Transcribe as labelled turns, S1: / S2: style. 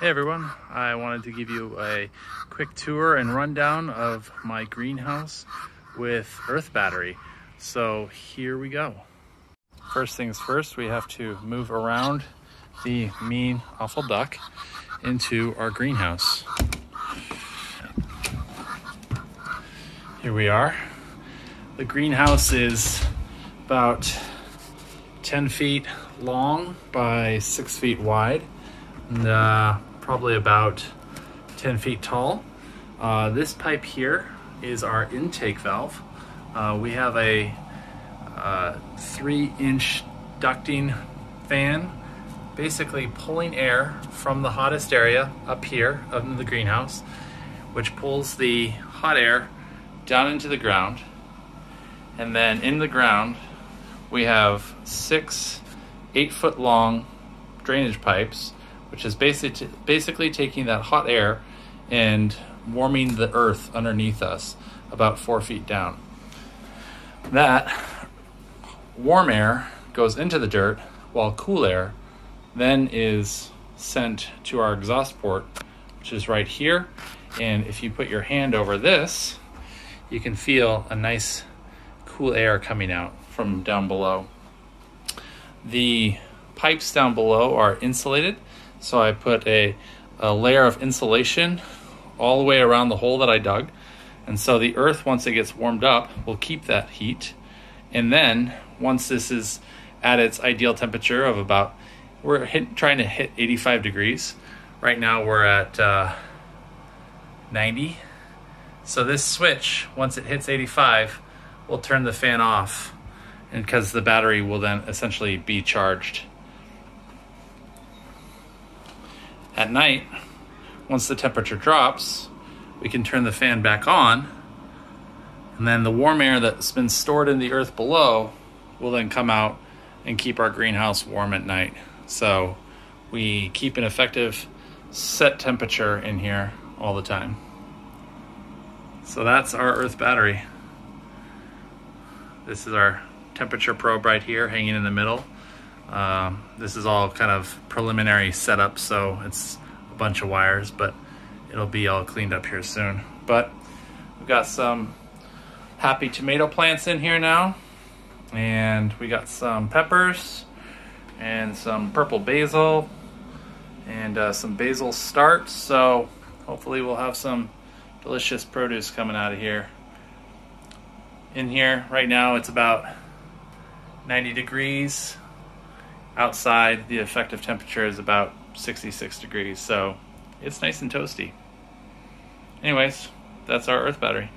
S1: Hey everyone, I wanted to give you a quick tour and rundown of my greenhouse with earth battery. So here we go. First things first, we have to move around the mean awful duck into our greenhouse. Here we are. The greenhouse is about 10 feet long by 6 feet wide uh, probably about 10 feet tall. Uh, this pipe here is our intake valve. Uh, we have a uh, three inch ducting fan basically pulling air from the hottest area up here in the greenhouse which pulls the hot air down into the ground and then in the ground we have six eight foot long drainage pipes which is basically basically taking that hot air and warming the earth underneath us about four feet down. That warm air goes into the dirt while cool air then is sent to our exhaust port, which is right here. And if you put your hand over this, you can feel a nice cool air coming out from down below. The pipes down below are insulated so I put a, a layer of insulation all the way around the hole that I dug. And so the earth, once it gets warmed up, will keep that heat. And then once this is at its ideal temperature of about, we're hit, trying to hit 85 degrees. Right now we're at uh, 90. So this switch, once it hits 85, will turn the fan off and because the battery will then essentially be charged. At night, once the temperature drops, we can turn the fan back on, and then the warm air that's been stored in the earth below will then come out and keep our greenhouse warm at night. So we keep an effective set temperature in here all the time. So that's our earth battery. This is our temperature probe right here hanging in the middle. Um, this is all kind of preliminary setup, so it's a bunch of wires, but it'll be all cleaned up here soon. But we've got some happy tomato plants in here now, and we got some peppers and some purple basil and uh, some basil starts. So hopefully we'll have some delicious produce coming out of here. In here right now it's about 90 degrees outside the effective temperature is about 66 degrees so it's nice and toasty. Anyways that's our earth battery